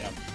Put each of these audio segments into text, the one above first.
Yeah.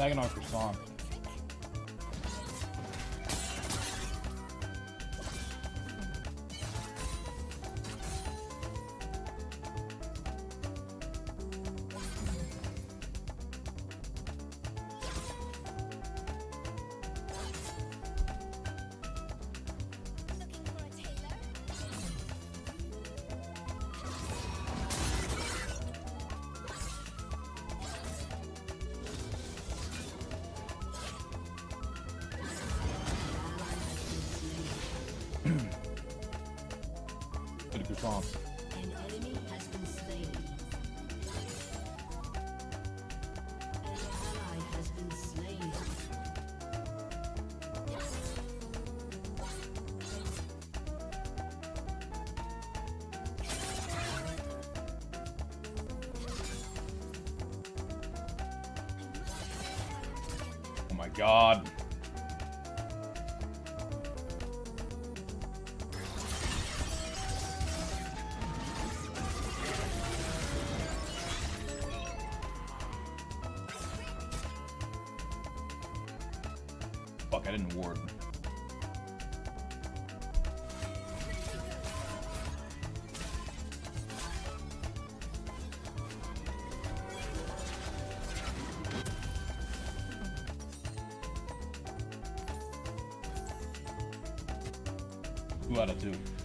Magnar's song. god. Fuck, I didn't ward. two out of two.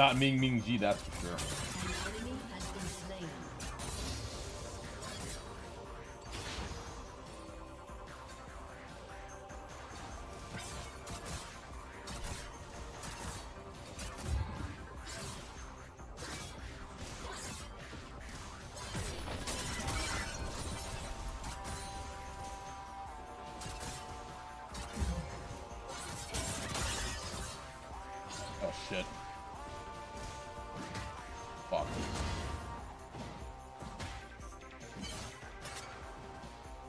Not Ming Ming Ji, that's for sure.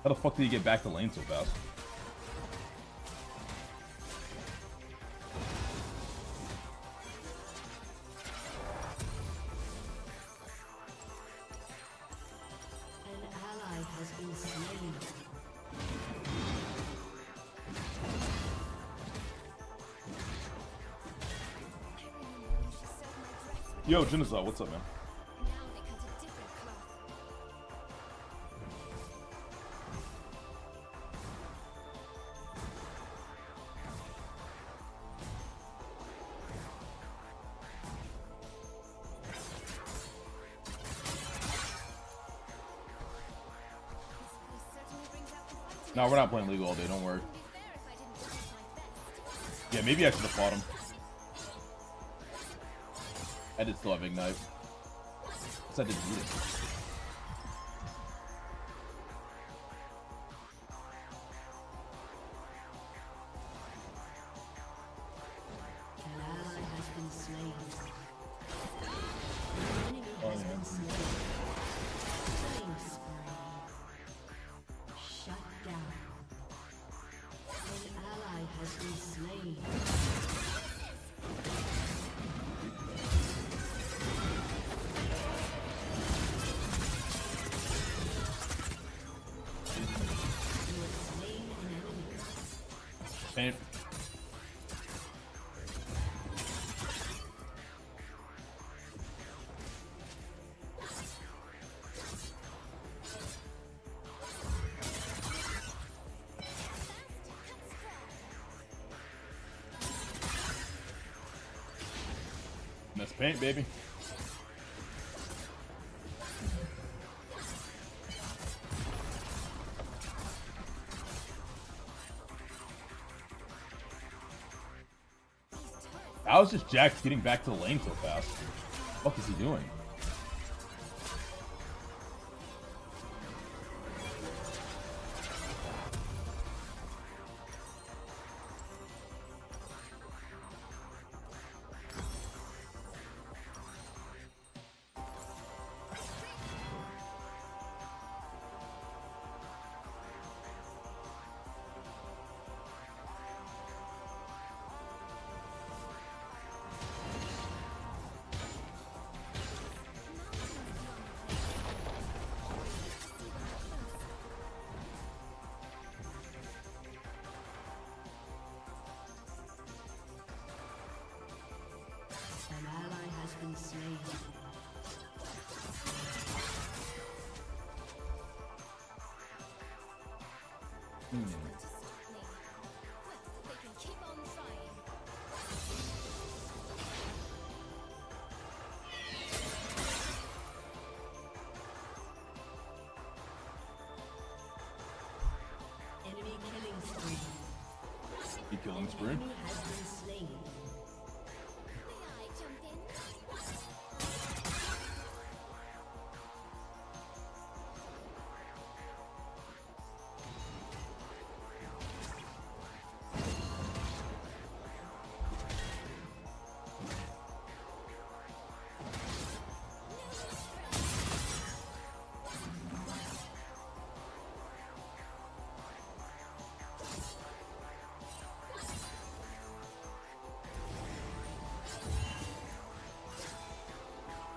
How the fuck did he get back to lane so fast? Yo, Genizal, what's up, man? No, we're not playing legal all day, don't worry. Yeah, maybe I should have fought him. I did still have Ignite. Because I didn't need it. That's paint, baby. How is just Jax getting back to the lane so fast? What is he doing? On trying. Enemy killing spree.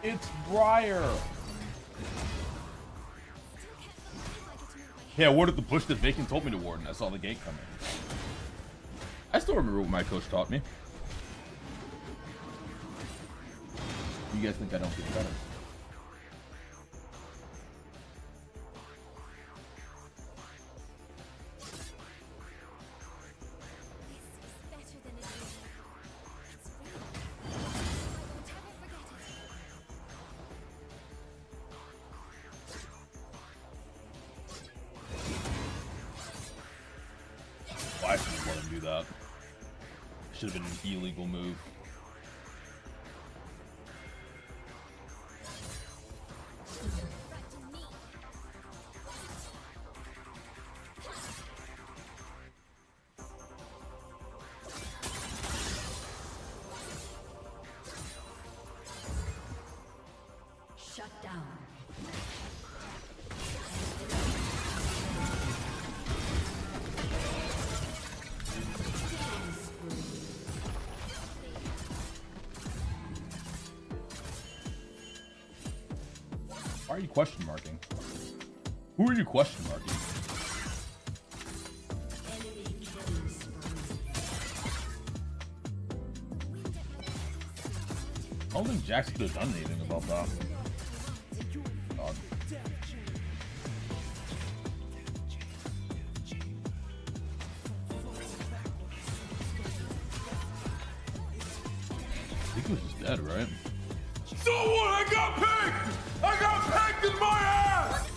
It's Briar. Yeah, I warded the bush that Bacon told me to ward, and I saw the gate coming. I still remember what my coach taught me. You guys think I don't get better? Let him do that? Should have been an illegal move. Shut down. Question marking? Who are you question marking? I don't think Jax could have done anything about that. I think he was just dead, right? So what? I got picked! I got picked in my ass!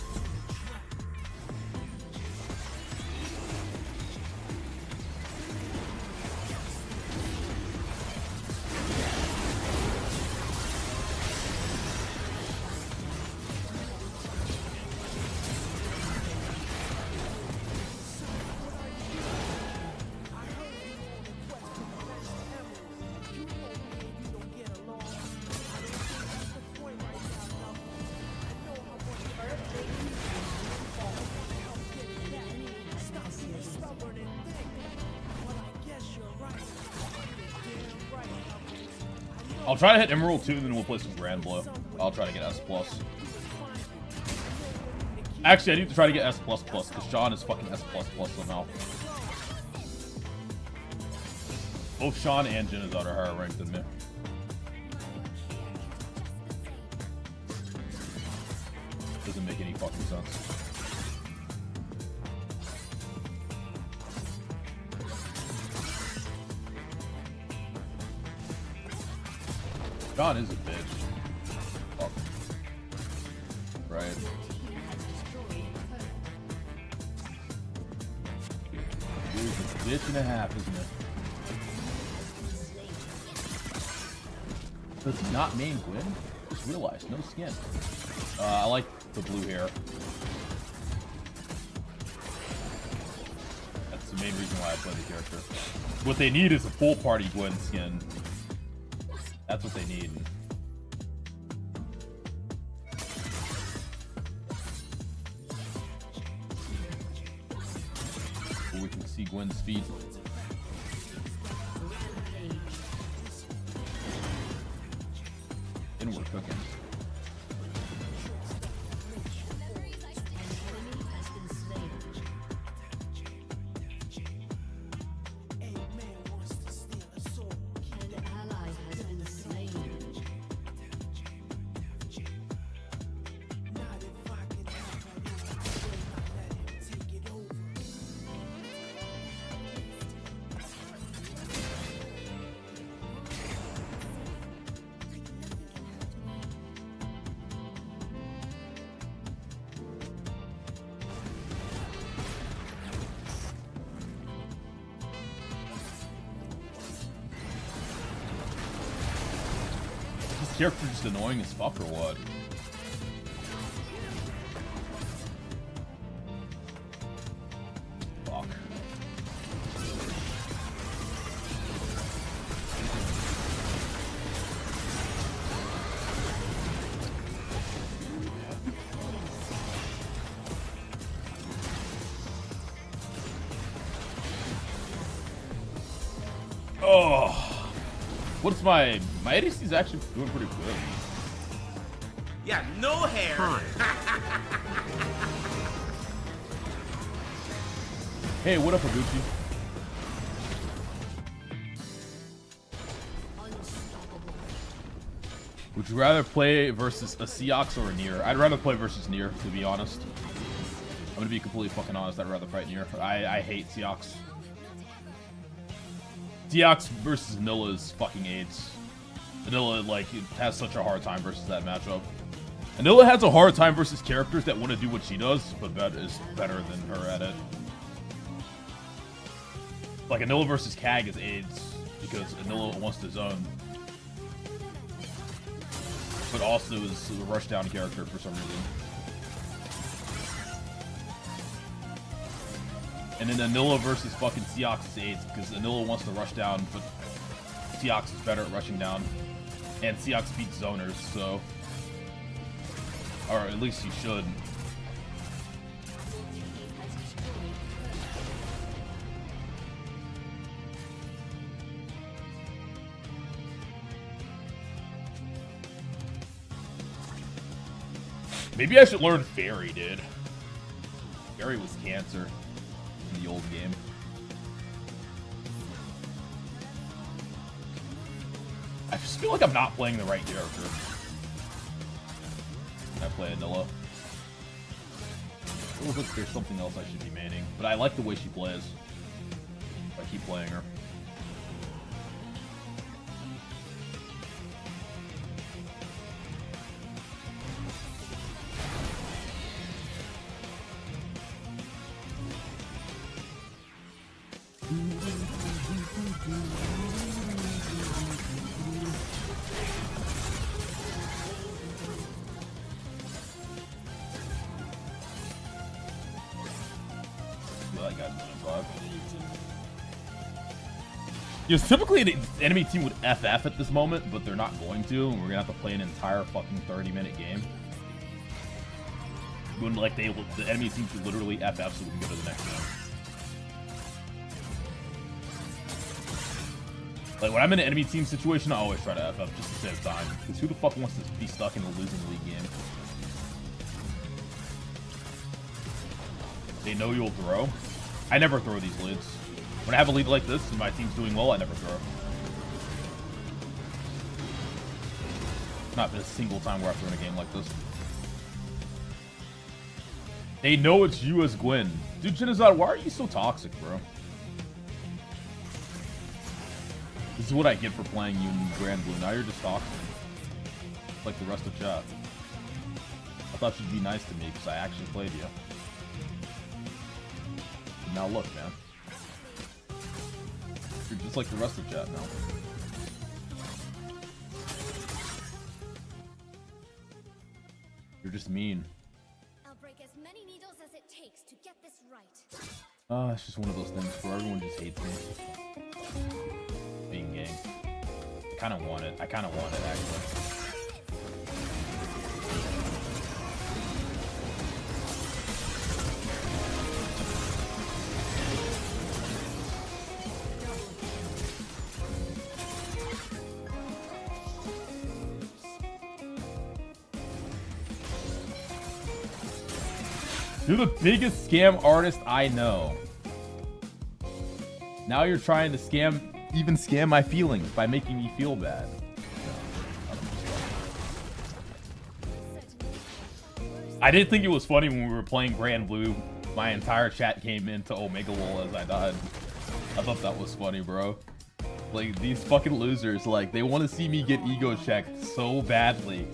I'll try to hit Emerald 2, then we'll play some Granblue. I'll try to get S plus. Actually, I need to try to get S plus plus because Sean is fucking S plus plus somehow. Both Sean and Jin is are higher ranked than me. John is a bitch. Fuck. Right. It's a bitch and a half, isn't it? Does not main Gwen? Just realized, no skin. Uh, I like the blue hair. That's the main reason why I play the character. What they need is a pool party Gwen skin. That's what they need. We can see Gwen's feet. Character just annoying as fuck or what? My my ADC is actually doing pretty good. Yeah, no hair. Hey, what up, Aguchi? Would you rather play versus a Seox or a Nier? I'd rather play versus Nier, to be honest. I'm gonna be completely fucking honest. I'd rather fight Nier. I, I hate Seox. Seox versus Anila is fucking AIDS. Anila, like, has such a hard time versus that matchup. Anila has a hard time versus characters that want to do what she does, but that is better than her at it. Like, Anila versus Kag is AIDS, because Anila wants to zone. But also is a rushdown character for some reason. And then Anila versus fucking Seox is AIDS, because Anila wants to rush down, but Seox is better at rushing down. And Seox beat zoners, so... Or at least he should. Maybe I should learn Ferry, dude. Ferry was cancer in the old game. Just feel like I'm not playing the right character. I play Anila. It looks like there's something else I should be maining, but I like the way she plays. I keep playing her. Yes, typically the enemy team would FF at this moment, but they're not going to, and we're gonna have to play an entire fucking 30 minute game. When like they the enemy team should literally FF so we can go to the next game. Like when I'm in an enemy team situation, I always try to F up just to save time. Because who the fuck wants to be stuck in a losing league game? They know you'll throw. I never throw these leads. When I have a lead like this and my team's doing well, I never throw. Not been a single time where I've thrown a game like this. They know it's you as Gwen. Dude, Genocide, why are you so toxic, bro? This is what I get for playing you in Granblue. Now you're just toxic. Like the rest of chat. I thought you'd be nice to me because I actually played you. Now look, man. You're just like the rest of chat now. You're just mean. I'll break as many needles as it takes to get this right. Uh, it's just one of those things where everyone just hates me. Being gay. I kind of want it. I kind of want it, actually. You're the biggest scam artist I know. Now you're trying to scam, even scam my feelings by making me feel bad. I didn't think it was funny when we were playing Granblue. My entire chat came into Omega Lol as I died. I thought that was funny, bro. Like, these fucking losers, like, they want to see me get ego checked so badly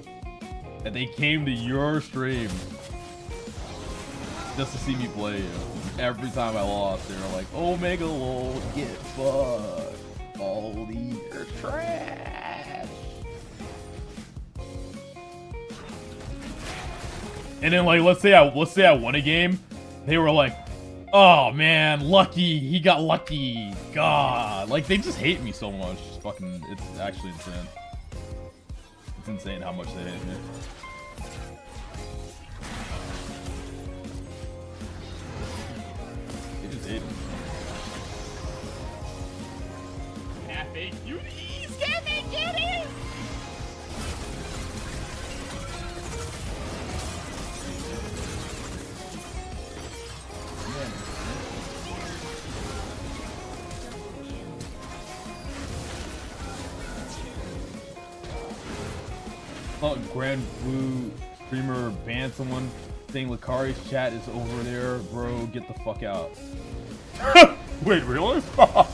that they came to your stream just to see me play. Every time I lost, they were like, Omega Lol, get fucked. All these are trash. And then like let's say I let's say I won a game, they were like, "Oh man, lucky. He got lucky. God." Like they just hate me so much. It's fucking it's actually insane. It's insane how much they hate me. Thought Grand Blue streamer banned someone saying Lacari's chat is over there, bro. Get the fuck out. Wait, really?